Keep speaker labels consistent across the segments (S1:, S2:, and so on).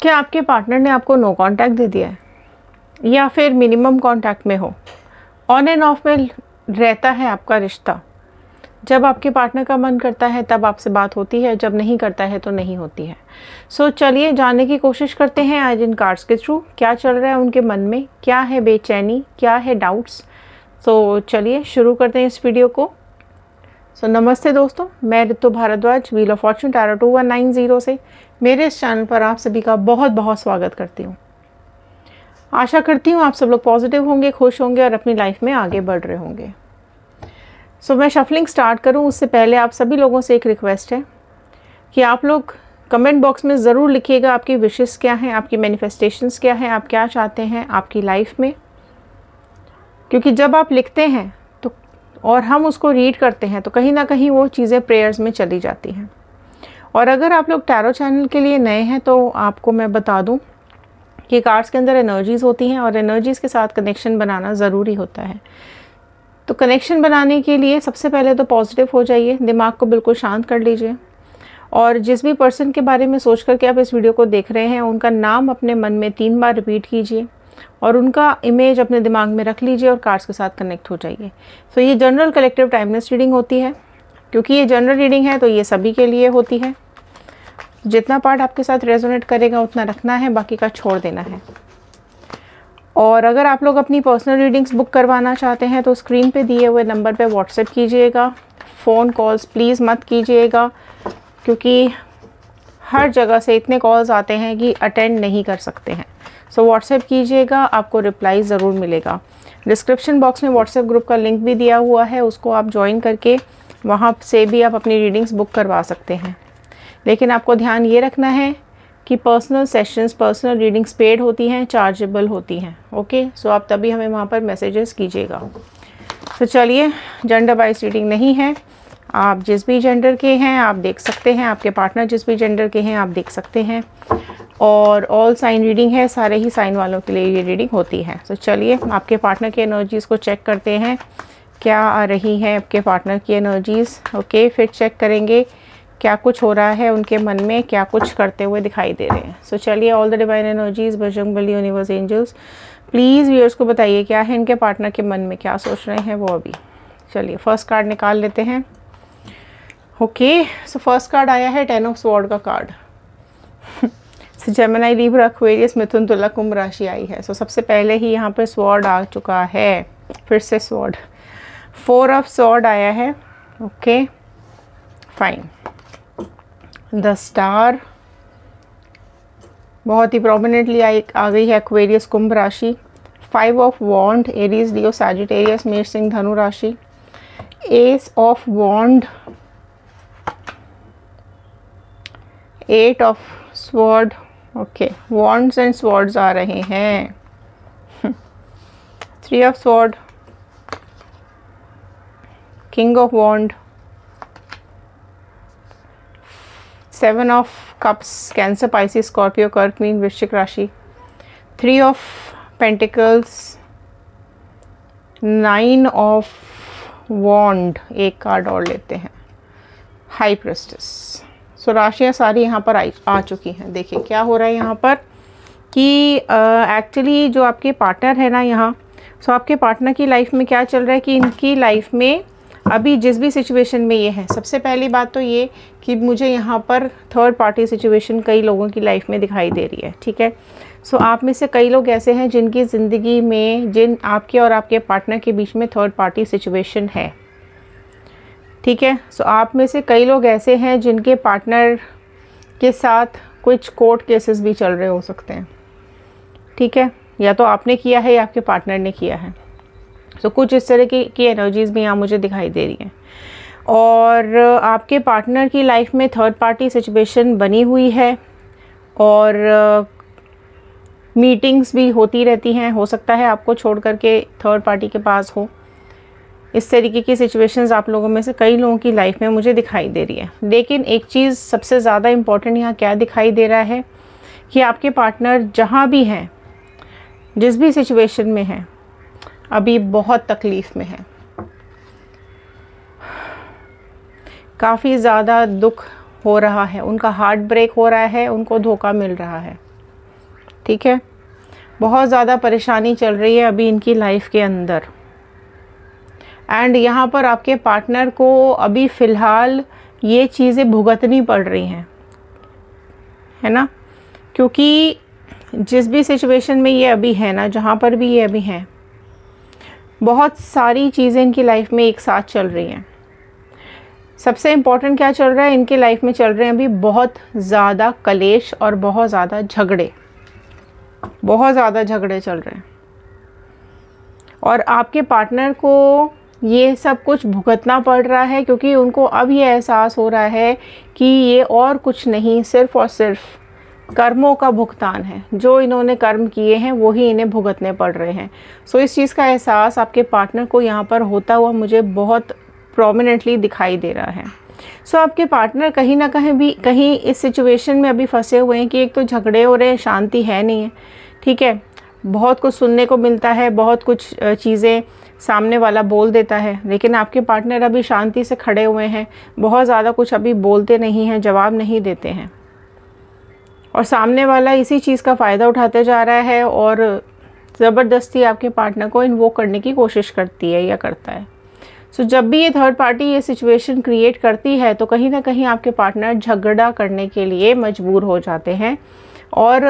S1: क्या आपके पार्टनर ने आपको नो कांटेक्ट दे दिया है? या फिर मिनिमम कांटेक्ट में हो? ऑन एंड ऑफ़ में रहता है आपका रिश्ता। जब आपके पार्टनर का मन करता है तब आपसे बात होती है। जब नहीं करता है तो नहीं होती है। सो so, चलिए जानने की कोशिश करते हैं आज इन कार्ड्स के थ्रू क्या चल रहा है उनके मन में? क्या है बेचैनी? क्या है डाउट्स तो so, चलिए शुरू करते हैं इस वीडियो को। सो so, नमस्ते दोस्तों मैं Ritu Bhardwaj wheel of fortune tarot two one nine zero से। मेरे इस चैनल पर आप सभी का बहुत बहुत स्वागत करती हूँ। आशा करती हूँ आप सब लोग पॉजिटिव होंगे खुश होंगे और अपनी लाइफ में आगे बढ़ रहे होंगे। सो so, मैं शफलिंग स्टार्ट करूँ उससे पहले आप सभी लोगों से एक रिक्वेस्ट है कि आप लोग कमेंट बॉक्स में ज़रूर लिखिएगा आपकी विशेस क्या हैं आपकी मैनिफेस्टेशंस क्या हैं आप क्या चाहते हैं आपकी लाइफ में। क्योंकि जब आप लिखते हैं और हम उसको रीड करते हैं तो कहीं ना कहीं वो चीज़ें प्रेयर्स में चली जाती हैं। और अगर आप लोग टैरो चैनल के लिए नए हैं तो आपको मैं बता दूँ कि कार्ड्स के अंदर एनर्जीज़ होती हैं और एनर्जीज़ के साथ कनेक्शन बनाना ज़रूरी होता है। तो कनेक्शन बनाने के लिए सबसे पहले तो पॉजिटिव हो जाइए, दिमाग को बिल्कुल शांत कर लीजिए। और जिस भी पर्सन के बारे में सोच करके आप इस वीडियो को देख रहे हैं, उनका नाम अपने मन में तीन बार रिपीट कीजिए। और उनका इमेज अपने दिमाग में रख लीजिए और कार्ड्स के साथ कनेक्ट हो जाइए। तो ये जनरल कलेक्टिव टाइमनेस रीडिंग होती है। क्योंकि ये जनरल रीडिंग है तो ये सभी के लिए होती है। जितना पार्ट आपके साथ रेजोनेट करेगा, उतना रखना है, बाकी का छोड़ देना है। और अगर आप लोग अपनी पर्सनल रीडिंग्स बुक करवाना चाहते हैं तो स्क्रीन पे दिए हुए नंबर पे व्हाट्सएप कीजिएगा। फ़ोन कॉल्स प्लीज़ मत कीजिएगा, क्योंकि हर जगह से इतने कॉल्स आते हैं कि अटेंड नहीं कर सकते हैं। सो व्हाट्सएप कीजिएगा, आपको रिप्लाई ज़रूर मिलेगा। डिस्क्रिप्शन बॉक्स में व्हाट्सएप ग्रुप का लिंक भी दिया हुआ है, उसको आप ज्वाइन करके वहाँ से भी आप अपनी रीडिंग्स बुक करवा सकते हैं। लेकिन आपको ध्यान ये रखना है कि personal sessions personal readings paid होती हैं चार्जेबल होती हैं ओके सो आप तभी हमें वहाँ पर मैसेजेस कीजिएगा। तो चलिए जेंडर वाइज रीडिंग नहीं है। आप जिस भी जेंडर के हैं आप देख सकते हैं आपके पार्टनर जिस भी जेंडर के हैं आप देख सकते हैं। और ऑल साइन रीडिंग है सारे ही साइन वालों के लिए ये रीडिंग होती है। तो चलिए आपके पार्टनर की एनर्जीज़ को चेक करते हैं। क्या आ रही है आपके पार्टनर की एनर्जीज़ ओके फिर चेक करेंगे क्या कुछ हो रहा है उनके मन में क्या कुछ करते हुए दिखाई दे रहे हैं। सो so, चलिए all the divine energies Bajrang Bali universe angels please viewers को बताइए क्या है इनके पार्टनर के मन में? क्या सोच रहे हैं वो अभी? चलिए फ़र्स्ट कार्ड निकाल लेते हैं। ओके सो फ़र्स्ट कार्ड आया है टेन ऑफ़ स्वॉर्ड का card so Gemini Libra Aquarius मिथुन तुला कुंभ राशि आई है. सो so, सबसे पहले ही यहाँ पर स्वॉर्ड आ चुका है. फिर से स्वॉर्ड फोर ऑफ़ स्वॉर्ड आया है. ओके फाइन द स्टार बहुत ही प्रोमिनेंटली आई आ गई है एक्वेरियस कुंभ राशि. Five of wand Aries Leo Sagittarius मेर सिंह धनु राशि. Ace of wand eight of sword, okay wands and swords आ रहे हैं। Three of sword, king of wand, seven of cups, Cancer Pisces Scorpio, कर्क, मीन, वृश्चिक राशि। Three of pentacles, nine of wand, एक कार्ड और लेते हैं। हाई प्रेस्टिस सो राशियाँ सारी यहाँ पर आई आ चुकी हैं। देखिए, क्या हो रहा है यहाँ पर कि एक्चुअली जो आपके पार्टनर है ना यहाँ सो so आपके पार्टनर की लाइफ में क्या चल रहा है कि इनकी लाइफ में अभी जिस भी सिचुएशन में ये है, सबसे पहली बात तो ये कि मुझे यहाँ पर थर्ड पार्टी सिचुएशन कई लोगों की लाइफ में दिखाई दे रही है, ठीक है? सो आप में से कई लोग ऐसे हैं जिनकी ज़िंदगी में, जिन आपके और आपके पार्टनर के बीच में थर्ड पार्टी सिचुएशन है। ठीक है? सो आप में से कई लोग ऐसे हैं जिनके पार्टनर के साथ कुछ कोर्ट केसेस भी चल रहे हो सकते हैं। ठीक है? या तो आपने किया है या आपके पार्टनर ने किया है। तो कुछ इस तरह की की एनर्जीज़ भी यहाँ मुझे दिखाई दे रही हैं। और आपके पार्टनर की लाइफ में थर्ड पार्टी सिचुएशन बनी हुई है और मीटिंग्स भी होती रहती हैं। हो सकता है आपको छोड़ करके थर्ड पार्टी के पास हो। इस तरीके की सिचुएशंस आप लोगों में से कई लोगों की लाइफ में मुझे दिखाई दे रही है। लेकिन एक चीज़ सबसे ज़्यादा इंपॉर्टेंट यहाँ क्या दिखाई दे रहा है कि आपके पार्टनर जहाँ भी हैं, जिस भी सिचुएशन में हैं, अभी बहुत तकलीफ़ में है। काफ़ी ज़्यादा दुख हो रहा है, उनका हार्ट ब्रेक हो रहा है, उनको धोखा मिल रहा है। ठीक है? बहुत ज़्यादा परेशानी चल रही है अभी इनकी लाइफ के अंदर। एंड यहाँ पर आपके पार्टनर को अभी फ़िलहाल ये चीज़ें भुगतनी पड़ रही हैं। है ना? क्योंकि जिस भी सिचुएशन में ये अभी है ना, जहाँ पर भी ये अभी हैं, बहुत सारी चीज़ें इनकी लाइफ में एक साथ चल रही हैं। सबसे इम्पोर्टेंट क्या चल रहा है? इनके लाइफ में चल रहे हैं अभी बहुत ज़्यादा कलेश और बहुत ज़्यादा झगड़े। बहुत ज़्यादा झगड़े चल रहे हैं। और आपके पार्टनर को ये सब कुछ भुगतना पड़ रहा है क्योंकि उनको अब ये एहसास हो रहा है कि ये और कुछ नहीं सिर्फ़ और सिर्फ़ कर्मों का भुगतान है। जो इन्होंने कर्म किए हैं वही इन्हें भुगतने पड़ रहे हैं। सो इस चीज़ का एहसास आपके पार्टनर को यहाँ पर होता हुआ मुझे बहुत प्रोमिनेंटली दिखाई दे रहा है। सो so, आपके पार्टनर कहीं ना कहीं भी कहीं इस सिचुएशन में अभी फंसे हुए हैं कि एक तो झगड़े हो रहे हैं शांति है नहीं है ठीक है? बहुत कुछ सुनने को मिलता है बहुत कुछ चीज़ें सामने वाला बोल देता है लेकिन आपके पार्टनर अभी शांति से खड़े हुए हैं बहुत ज़्यादा कुछ अभी बोलते नहीं हैं जवाब नहीं देते हैं। और सामने वाला इसी चीज़ का फ़ायदा उठाते जा रहा है और ज़बरदस्ती आपके पार्टनर को इन्वोक करने की कोशिश करती है या करता है। सो so, जब भी ये थर्ड पार्टी ये सिचुएशन क्रिएट करती है तो कहीं ना कहीं आपके पार्टनर झगड़ा करने के लिए मजबूर हो जाते हैं। और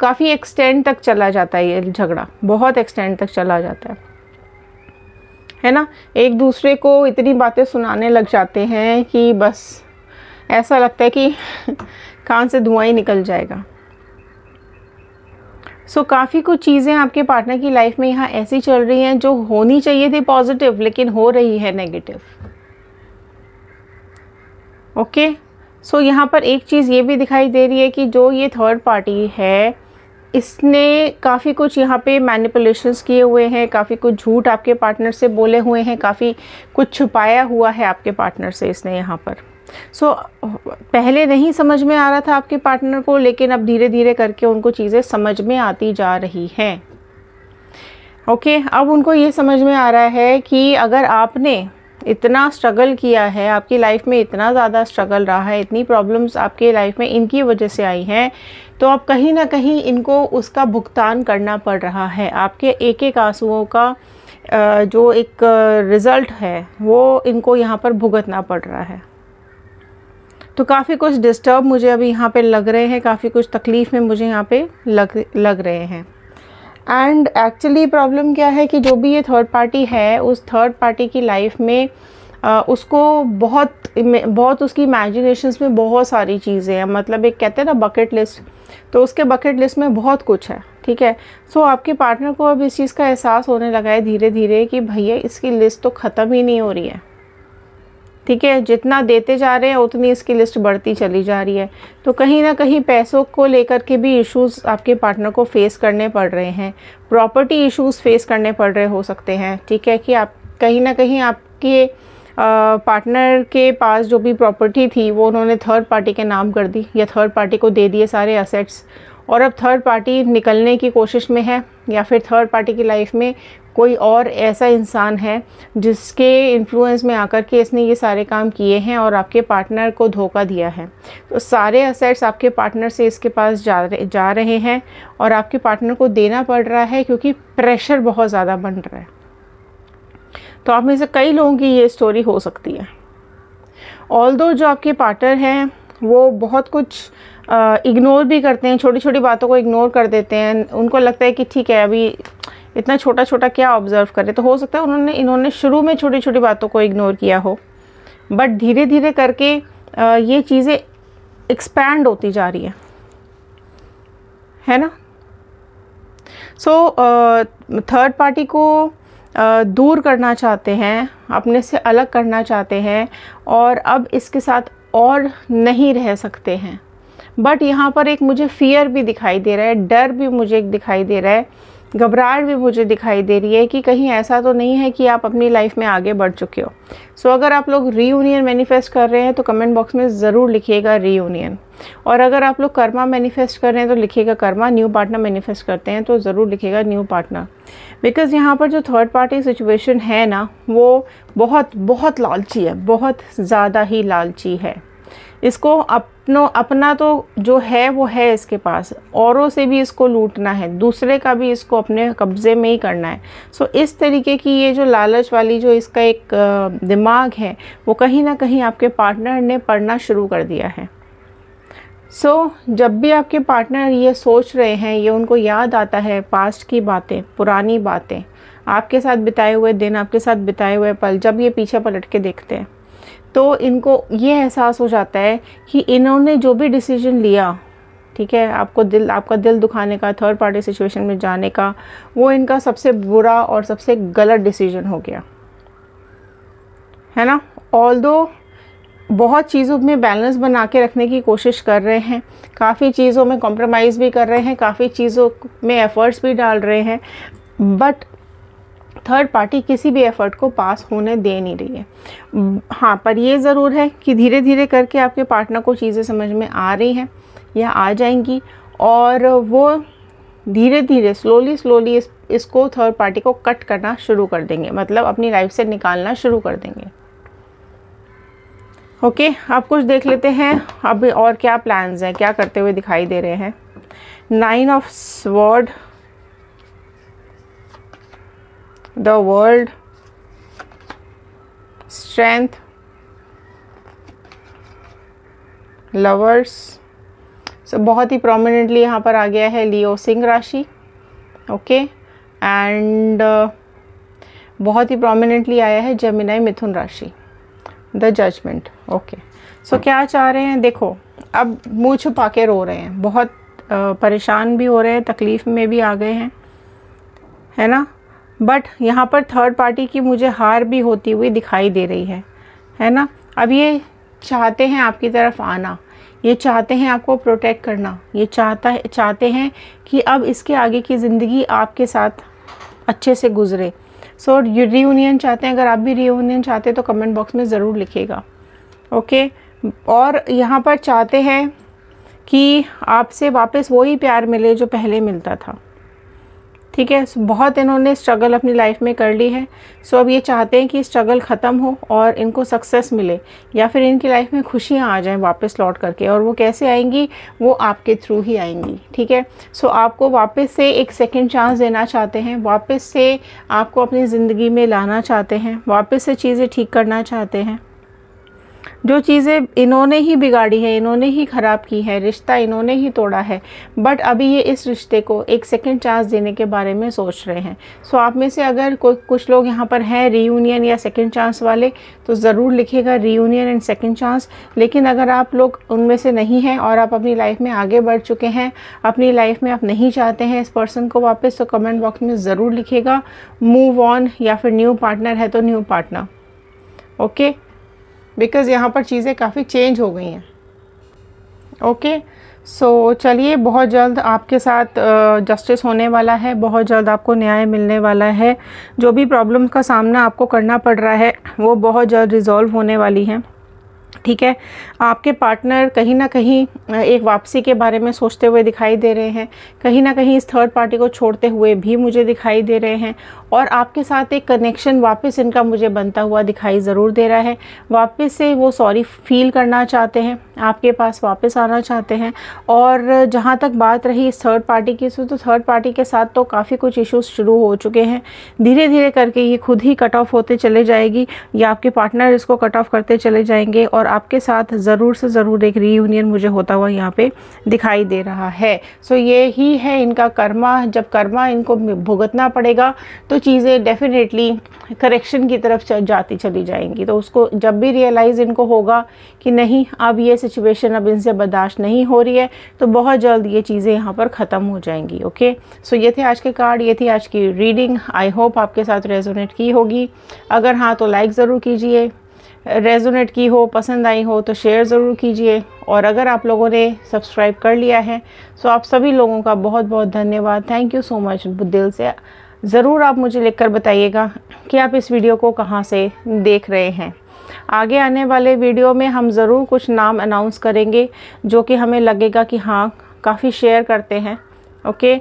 S1: काफ़ी एक्सटेंड तक चला जाता है ये झगड़ा। बहुत एक्सटेंड तक चला जाता है। है ना? एक दूसरे को इतनी बातें सुनाने लग जाते हैं कि बस ऐसा लगता है कि कान से धुआँ ही निकल जाएगा। सो so, काफ़ी कुछ चीज़ें आपके पार्टनर की लाइफ में यहाँ ऐसी चल रही हैं जो होनी चाहिए थी पॉजिटिव लेकिन हो रही है नेगेटिव ओके सो so, यहाँ पर एक चीज़ ये भी दिखाई दे रही है कि जो ये थर्ड पार्टी है इसने काफ़ी कुछ यहाँ पे मैनिपुलेशंस किए हुए हैं काफ़ी कुछ झूठ आपके पार्टनर से बोले हुए हैं काफ़ी कुछ छुपाया हुआ है आपके पार्टनर से इसने यहाँ पर। सो so, पहले नहीं समझ में आ रहा था आपके पार्टनर को लेकिन अब धीरे धीरे करके उनको चीज़ें समझ में आती जा रही हैं। ओके okay, अब उनको ये समझ में आ रहा है कि अगर आपने इतना स्ट्रगल किया है, आपकी लाइफ में इतना ज़्यादा स्ट्रगल रहा है, इतनी प्रॉब्लम्स आपके लाइफ में इनकी वजह से आई हैं तो अब कहीं ना कहीं इनको उसका भुगतान करना पड़ रहा है। आपके एक एक आंसुओं का जो एक रिज़ल्ट है, वो इनको यहाँ पर भुगतना पड़ रहा है। तो काफ़ी कुछ डिस्टर्ब मुझे अभी यहाँ पे लग रहे हैं, काफ़ी कुछ तकलीफ़ में मुझे यहाँ पे लग लग रहे हैं। एंड एक्चुअली प्रॉब्लम क्या है कि जो भी ये थर्ड पार्टी है उस थर्ड पार्टी की लाइफ में आ, उसको बहुत बहुत उसकी इमेजिनेशंस में बहुत सारी चीज़ें हैं। मतलब एक कहते हैं ना बकेट लिस्ट तो उसके बकेट लिस्ट में बहुत कुछ है ठीक है? सो so, आपके पार्टनर को अब इस चीज़ का एहसास होने लगा है धीरे धीरे कि भैया इसकी लिस्ट तो ख़त्म ही नहीं हो रही है। ठीक है, जितना देते जा रहे हैं, उतनी इसकी लिस्ट बढ़ती चली जा रही है। तो कहीं ना कहीं पैसों को लेकर के भी इश्यूज़ आपके पार्टनर को फेस करने पड़ रहे हैं। प्रॉपर्टी इश्यूज़ फेस करने पड़ रहे हो सकते हैं, ठीक है? कि आप, कहीं ना कहीं आपके पार्टनर के पास जो भी प्रॉपर्टी थी, वो उन्होंने थर्ड पार्टी के नाम कर दी, या थर्ड पार्टी को दे दिए सारे असेट्स और अब थर्ड पार्टी निकलने की कोशिश में है, या फिर थर्ड पार्टी की लाइफ में कोई और ऐसा इंसान है जिसके इन्फ्लुएंस में आकर के इसने ये सारे काम किए हैं और आपके पार्टनर को धोखा दिया है। तो सारे असेट्स आपके पार्टनर से इसके पास जा रहे जा रहे हैं और आपके पार्टनर को देना पड़ रहा है क्योंकि प्रेशर बहुत ज़्यादा बन रहा है। तो आप में से कई लोगों की ये स्टोरी हो सकती है। ऑल जो आपके पार्टनर हैं, वो बहुत कुछ इग्नोर भी करते हैं छोटी छोटी बातों को इग्नोर कर देते हैं। उनको लगता है कि ठीक है, अभी इतना छोटा छोटा क्या ऑब्ज़र्व करे? तो हो सकता है उन्होंने इन्होंने शुरू में छोटी छोटी बातों को इग्नोर किया हो। बट धीरे धीरे करके ये चीज़ें एक्सपैंड होती जा रही है। है ना? सो थर्ड पार्टी को uh, दूर करना चाहते हैं अपने से अलग करना चाहते हैं और अब इसके साथ और नहीं रह सकते हैं। बट यहाँ पर एक मुझे फियर भी दिखाई दे रहा है डर भी मुझे एक दिखाई दे रहा है घबराहट भी मुझे दिखाई दे रही है कि कहीं ऐसा तो नहीं है कि आप अपनी लाइफ में आगे बढ़ चुके हो। सो so, अगर आप लोग रीयूनियन मैनिफेस्ट कर रहे हैं तो कमेंट बॉक्स में ज़रूर लिखिएगा रीयूनियन और अगर आप लोग कर्मा मैनिफेस्ट कर रहे हैं तो लिखिएगा कर्मा न्यू पार्टनर मैनिफेस्ट करते हैं तो ज़रूर लिखिएगा न्यू पार्टनर बिकॉज़ यहाँ पर जो थर्ड पार्टी सिचुएशन है ना वो बहुत बहुत लालची है बहुत ज़्यादा ही लालची है। इसको अपनो अपना तो जो है वो है इसके पास। औरों से भी इसको लूटना है दूसरे का भी इसको अपने कब्ज़े में ही करना है। सो इस तरीके की ये जो लालच वाली जो इसका एक दिमाग है वो कहीं ना कहीं आपके पार्टनर ने पढ़ना शुरू कर दिया है। सो so, जब भी आपके पार्टनर ये सोच रहे हैं ये उनको याद आता है पास्ट की बातें पुरानी बातें आपके साथ बिताए हुए दिन आपके साथ बिताए हुए पल जब ये पीछे पलट के देखते हैं। तो इनको ये एहसास हो जाता है कि इन्होंने जो भी डिसीज़न लिया, ठीक है, आपको दिल, आपका दिल दुखाने का थर्ड पार्टी सिचुएशन में जाने का, वो इनका सबसे बुरा और सबसे गलत डिसीज़न हो गया। है ना? ऑल दो बहुत चीज़ों में बैलेंस बना के रखने की कोशिश कर रहे हैं, काफ़ी चीज़ों में कॉम्प्रोमाइज़ भी कर रहे हैं, काफ़ी चीज़ों में एफ़र्ट्स भी डाल रहे हैं बट थर्ड पार्टी किसी भी एफ़र्ट को पास होने दे नहीं रही है। हाँ पर ये ज़रूर है कि धीरे धीरे करके आपके पार्टनर को चीज़ें समझ में आ रही हैं या आ जाएँगी और वो धीरे धीरे स्लोली स्लोली इस, इसको थर्ड पार्टी को कट करना शुरू कर देंगे। मतलब अपनी लाइफ से निकालना शुरू कर देंगे। ओके अब कुछ देख लेते हैं। अब और क्या प्लान्स हैं? क्या करते हुए दिखाई दे रहे हैं? Nine of sword the world strength lovers. So बहुत ही प्रोमिनेंटली यहाँ पर आ गया है लियो सिंह राशि ओके एंड बहुत ही प्रोमिनेंटली आया है जमिनाई मिथुन राशि द जजमेंट ओके सो क्या चाह रहे हैं? देखो, अब मुँह छुपा के रो रहे हैं। बहुत परेशान भी हो रहे हैं, तकलीफ़ में भी आ गए हैं, है ना? बट यहाँ पर थर्ड पार्टी की मुझे हार भी होती हुई दिखाई दे रही है। है ना? अब ये चाहते हैं आपकी तरफ़ आना। ये चाहते हैं आपको प्रोटेक्ट करना। ये चाहता है चाहते हैं कि अब इसके आगे की ज़िंदगी आपके साथ अच्छे से गुज़रे। सो so, रीयूनियन चाहते हैं। अगर आप भी रीयूनियन चाहते हैं तो कमेंट बॉक्स में ज़रूर लिखिएगा ओके okay? और यहाँ पर चाहते हैं कि आपसे वापस वही प्यार मिले जो पहले मिलता था। ठीक है? बहुत इन्होंने स्ट्रगल अपनी लाइफ में कर ली है। सो अब ये चाहते हैं कि स्ट्रगल ख़त्म हो और इनको सक्सेस मिले या फिर इनकी लाइफ में खुशियाँ आ जाएँ वापस लौट करके और वो कैसे आएँगी? वो आपके थ्रू ही आएँगी, ठीक है? सो आपको वापस से एक सेकेंड चांस देना चाहते हैं, वापस से आपको अपनी ज़िंदगी में लाना चाहते हैं, वापस से चीज़ें ठीक करना चाहते हैं। जो चीज़ें इन्होंने ही बिगाड़ी है, इन्होंने ही ख़राब की है, रिश्ता इन्होंने ही तोड़ा है बट अभी ये इस रिश्ते को एक सेकेंड चांस देने के बारे में सोच रहे हैं। सो आप में से अगर कोई, कुछ लोग यहाँ पर हैं रीयूनियन या सेकेंड चांस वाले तो ज़रूर लिखेगा रीयूनियन एंड सेकेंड चांस लेकिन अगर आप लोग उनमें से नहीं हैं और आप अपनी लाइफ में आगे बढ़ चुके हैं, अपनी लाइफ में आप नहीं चाहते हैं इस पर्सन को वापस तो कमेंट बॉक्स में ज़रूर लिखेगा मूव ऑन या फिर न्यू पार्टनर है तो न्यू पार्टनर ओके बिकॉज़ यहाँ पर चीज़ें काफ़ी चेंज हो गई हैं। ओके सो चलिए, बहुत जल्द आपके साथ जस्टिस होने वाला है, बहुत जल्द आपको न्याय मिलने वाला है। जो भी प्रॉब्लम का सामना आपको करना पड़ रहा है, वो बहुत जल्द रिज़ॉल्व होने वाली है। ठीक है? आपके पार्टनर कहीं ना कहीं एक वापसी के बारे में सोचते हुए दिखाई दे रहे हैं। कहीं ना कहीं इस थर्ड पार्टी को छोड़ते हुए भी मुझे दिखाई दे रहे हैं। और आपके साथ एक कनेक्शन वापस इनका मुझे बनता हुआ दिखाई ज़रूर दे रहा है। वापस से वो सॉरी फील करना चाहते हैं, आपके पास वापस आना चाहते हैं। और जहाँ तक बात रही इस थर्ड पार्टी की तो थर्ड पार्टी के साथ तो काफ़ी कुछ इश्यूज़ शुरू हो चुके हैं। धीरे धीरे करके ये खुद ही कट ऑफ़ होते चले जाएगी, या आपके पार्टनर इसको कट ऑफ़ करते चले जाएँगे, और आपके साथ ज़रूर से ज़रूर एक रीयूनियन मुझे होता हुआ यहाँ पे दिखाई दे रहा है। सो ये ही है इनका कर्मा, जब कर्मा इनको भुगतना पड़ेगा तो चीज़ें डेफिनेटली करेक्शन की तरफ़ जाती चली जाएँगी। तो उसको जब भी रियलाइज़ इनको होगा कि नहीं, अब ये सिचुएशन अब इनसे बर्दाश्त नहीं हो रही है तो बहुत जल्द ये चीज़ें यहाँ पर ख़त्म हो जाएँगी ओके सो ये थे आज के कार्ड ये थी आज की रीडिंग आई होप आपके साथ रेजोनेट की होगी। अगर हाँ तो लाइक ज़रूर कीजिए। रेजोनेट की हो, पसंद आई हो तो शेयर ज़रूर कीजिए। और अगर आप लोगों ने सब्सक्राइब कर लिया है तो आप सभी लोगों का बहुत बहुत धन्यवाद। थैंक यू सो मच दिल से। ज़रूर आप मुझे लिखकर बताइएगा कि आप इस वीडियो को कहाँ से देख रहे हैं। आगे आने वाले वीडियो में हम ज़रूर कुछ नाम अनाउंस करेंगे, जो कि हमें लगेगा कि हाँ काफ़ी शेयर करते हैं। ओके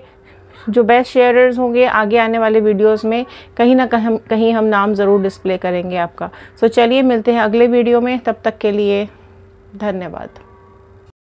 S1: जो बेस्ट शेयरर्स होंगे आगे आने वाले वीडियोस में कहीं ना कहीं कहीं हम नाम ज़रूर डिस्प्ले करेंगे आपका। सो चलिए मिलते हैं अगले वीडियो में, तब तक के लिए धन्यवाद।